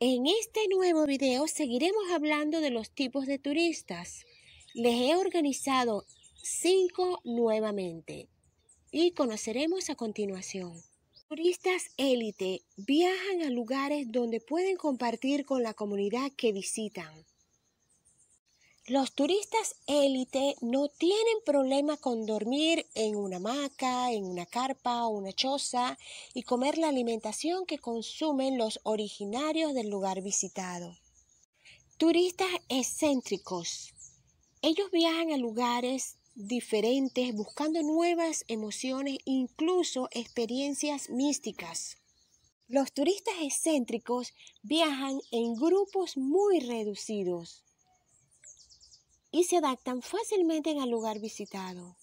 En este nuevo video seguiremos hablando de los tipos de turistas. Les he organizado cinco nuevamente y conoceremos a continuación. Turistas élite viajan a lugares donde pueden compartir con la comunidad que visitan. Los turistas élite no tienen problema con dormir en una hamaca, en una carpa o una choza y comer la alimentación que consumen los originarios del lugar visitado. Turistas excéntricos. Ellos viajan a lugares diferentes buscando nuevas emociones, incluso experiencias místicas. Los turistas excéntricos viajan en grupos muy reducidos y se adaptan fácilmente al lugar visitado.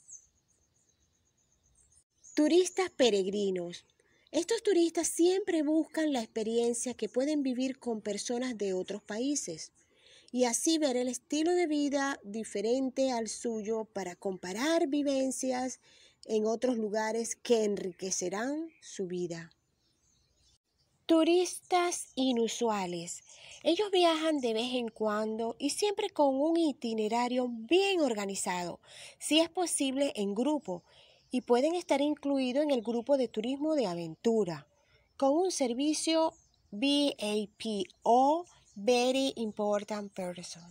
Turistas peregrinos. Estos turistas siempre buscan la experiencia que pueden vivir con personas de otros países y así ver el estilo de vida diferente al suyo para comparar vivencias en otros lugares que enriquecerán su vida. Turistas inusuales. Ellos viajan de vez en cuando y siempre con un itinerario bien organizado, si es posible en grupo, y pueden estar incluidos en el grupo de turismo de aventura, con un servicio VAP o Very Important Person.